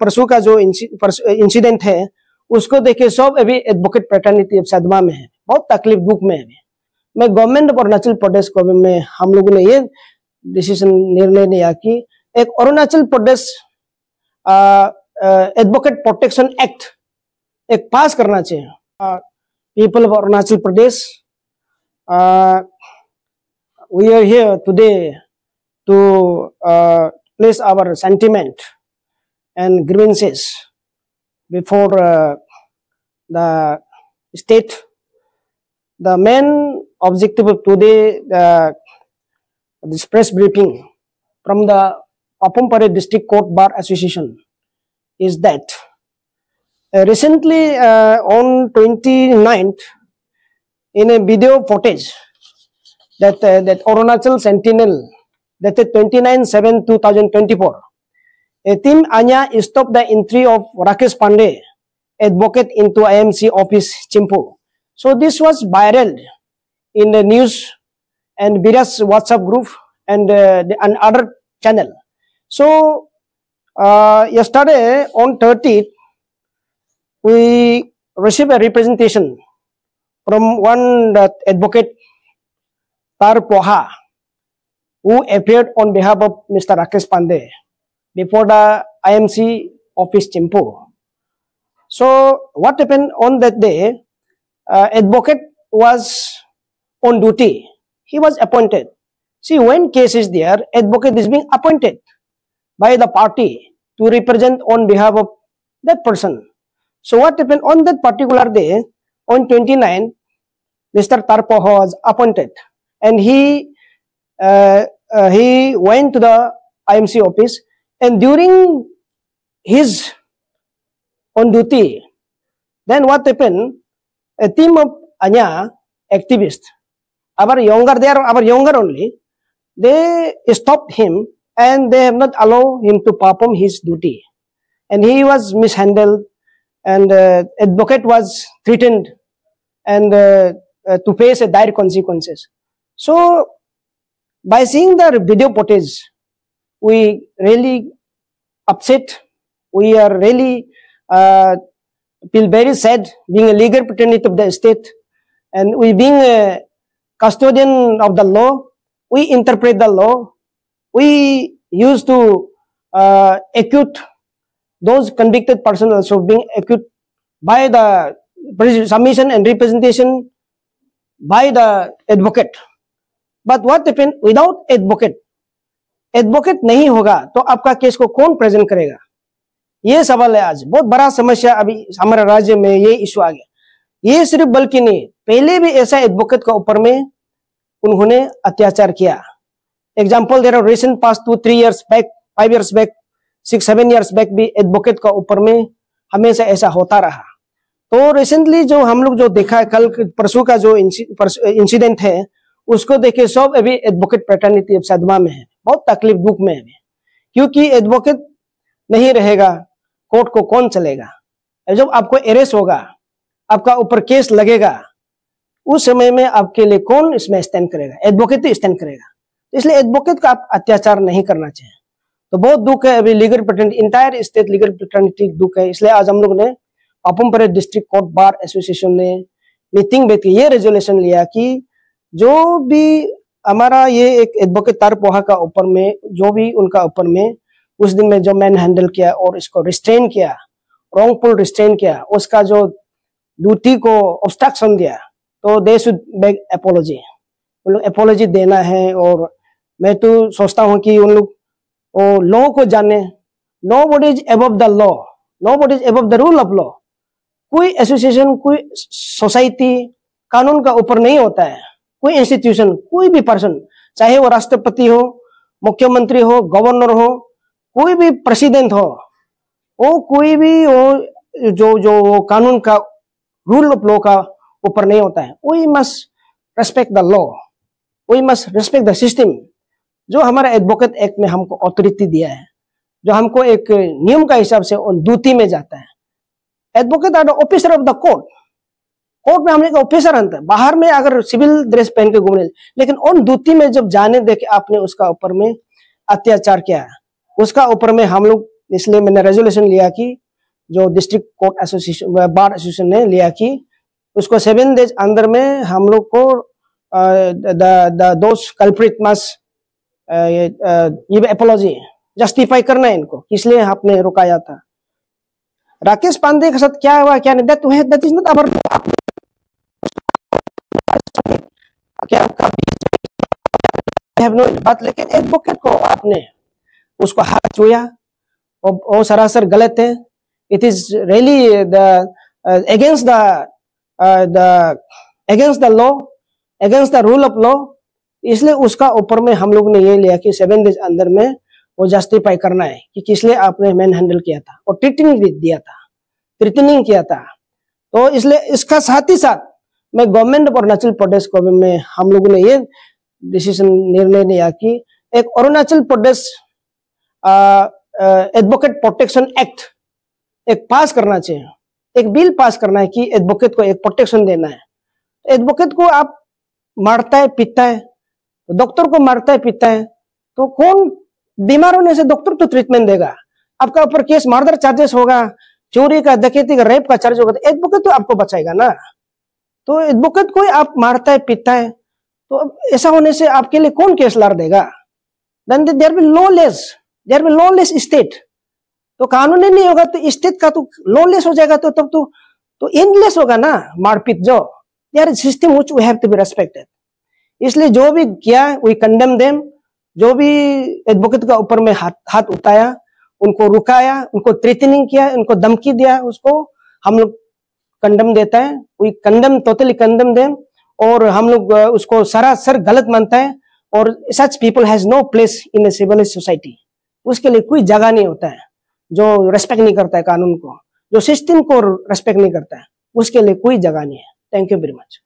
परसों का जो इंसिडेंट है, उसको देखे सब अभी एडवोकेट फ्रेटर्निटी सदमा में है। बहुत तकलीफ़ दुख में है मैं गवर्नमेंट ऑफ़ अरुणाचल प्रदेश को में, हम लोगों ने ये डिसीज़न निर्णय लिया कि एक Arunachal Pradesh advocate protection act एक पास करना चाहिए। People of Arunachal Pradesh we are here today to place our sentiment and grievances before uh, the state. The main objective of today, the, this press briefing from the Papumpare District Court Bar Association is that uh, recently uh, on 29th in a video footage that uh, that Arunachal Sentinel dated 29-7-2024. A team Anya stopped the entry of Rakesh Pandey, advocate into IMC office Chimpu. So this was viral in the news and various WhatsApp group and, uh, and other channel. So uh, yesterday on 30th, we received a representation from one that advocate Tar Poha who appeared on behalf of Mr. Rakesh Pandey before the IMC office Chimpu. So what happened on that day, uh, advocate was on duty. He was appointed. See, when case is there, advocate is being appointed by the party to represent on behalf of that person. So what happened on that particular day, on 29, Mr. Tarpo was appointed and he uh, uh, he went to the IMC office and during his on duty, then what happened? A team of Anya activists, our younger, they are our younger only, they stopped him and they have not allowed him to perform his duty. And he was mishandled and uh, advocate was threatened and uh, uh, to face a dire consequences. So by seeing the video footage, we really upset. We are really uh, feel very sad being a legal paternity of the state. And we being a custodian of the law, we interpret the law. We used to uh, acute those convicted persons also being acute by the submission and representation by the advocate. But what happened without advocate? Advocate नहीं होगा तो आपका case को कौन present करेगा? ये सवाल है आज। बहुत बड़ा समस्या अभी हमारे राज्य में ये इश्यू आ गया। ये सिर्फ़ बल्कि नहीं, पहले भी ऐसा एडवोकेट के ऊपर में उन्होंने अत्याचार किया। Example there recent past two three years back five years back six seven years back भी एडवोकेट का ऊपर में हमेशा ऐसा होता रहा। तो रिसेंटली जो हम लोग जो देखा कल परसों का जो इंसिडेंट है, उसको देखे सब अभी एडवोकेट पैटर्निटी सदमा में है। बहुत तकलीफ़ दुख में है। क्योंकि एडवोकेट नहीं रहेगा कोर्ट को कौन चलेगा? जब आपको अरेस्ट होगा, आपका ऊपर केस लगेगा, उस समय में आपके लिए कौन इसमें स्टैंड करेगा? एडवोकेट ही स्टैंड करेगा। इसलिए एडवोकेट का आप अत्याचार नहीं करना चाहिए। तो बहुत दुख है अभी legal paternity entire state legal paternity दुख है। इसलिए आज हम लोग ने Papum district court bar association ने मीटिंग बैठ के ये रेजोल्यूशन लिया कि जो भी हमारा ये एक एडवोकेट तार पोहा का ऊपर में, जो भी उनका ऊपर में, उस दिन में जो मैन हैंडल किया और इसको रिस्ट्रेन किया रॉन्गफुल रिस्ट्रेन किया, उसका जो ड्यूटी को ऑब्स्ट्रक्शन दिया तो दे शुड बेग एपोलॉजी उन लोग एपोलॉजी देना है और मैं तो सोचता हूँ कि उन लोग लॉ को जाने। Nobody is above the law nobody is above the rule of law कोई एसोसिएशन कोई सोसाइटी कानून का ऊपर नहीं होता है। कोई इंस्टीट्यूशन कोई भी पर्सन चाहे वो राष्ट्रपति हो, मुख्यमंत्री हो गवर्नर हो, कोई भी प्रेसिडेंट हो, वो कोई भी वो जो जो वो कानून का रूल ऑफ़ लॉ का ऊपर नहीं होता है we must respect the law we must respect the system जो हमारा एडवोकेट एक्ट में हमको ऑथोरिटी दिया है, जो हमको एक नियम का हिसाब से ड्यूटी में जाता है। Advocate are the officer of the court court में हमने ऑफिसर अंतर बाहर में अगर सिविल ड्रेस पहन के घूमने लेकिन उन दूती में जब जाने दे आपने उसका ऊपर में अत्याचार किया उसका ऊपर में हम लोग इसलिए मैंने रेजोल्यूशन लिया कि जो district court association bar association ने लिया कि उसको सेवन डेज़ अंदर में हम लोग को दोस्त कल्प्रिट मस्ट ये एपोलॉजी जस्टिफाई करना है इनको इसलिए आपने रुकाया था। राकेश पांडे के साथ क्या हुआ, क्या नहीं? दैट इज़ नॉट अवर बात लेकिन एडवोकेट को आपने उसको हाथ छुया। वो, सरासर गलत है। It is really the against the the against the law against the rule of law इसलिए उसका ऊपर में हम लोग ने ये लिया कि सेवन डेज़ अंदर में वो जस्टिफाई करना है कि किस लिए आपने मैन हैंडल किया था। और ट्रीटनिंग दिया था। ट्रीटनिंग किया था। तो इसलिए इसका साथ ही साथ मैं गवर्नमेंट ऑफ़ अरुणाचल प्रदेश को में हम लोगों ने ये डिसीज़न निर्णय लिया कि एक Arunachal Pradesh advocate protection act एक पास करना चाहिए। एक बिल पास करना है कि एडवोकेट को एक प्रोटेक्शन देना है। एडवोकेट को आप मारता है पीता है डॉक्टर को मारता है पीता है तो कौन बीमार होने से डॉक्टर तो ट्रीटमेंट देगा? आपका ऊपर केस मर्डर चार्जेस होगा चोरी का डकैती का रेप का चार्ज होगा तो एडवोकेट तो आपको बचाएगा ना। तो एडवोकेट को आप मारता है पीता है। तो ऐसा होने से आपके लिए कौन केस लड़ देगा? Then there will lawless there will lawless state तो कानून नहीं होगा तो स्टेट का तो लॉलेस हो जाएगा तो तब तो तो इनलेस होगा ना, मारपीट जो। There system which we have to be respected इसलिए जो भी किया वी कंडेम देम जो भी एडवोकेट का ऊपर में हाथ हाथ उठाया उनको रुकाया, उनको थ्रेटनिंग किया, उनको धमकी दिया, उसको हम लोग कंडम देता है। We condemn totally condemn them और हम लोग उसको सरासर गलत मानता है। और such people has no place in a civilize society उसके लिए कोई जगह नहीं होता है, जो रेस्पेक्ट नहीं करता है कानून को, जो सिस्टम को रेस्पेक्ट नहीं करता है। उसके लिए कोई जगह नहीं है। Thank you very much